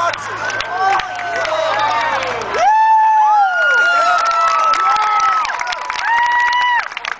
Watson.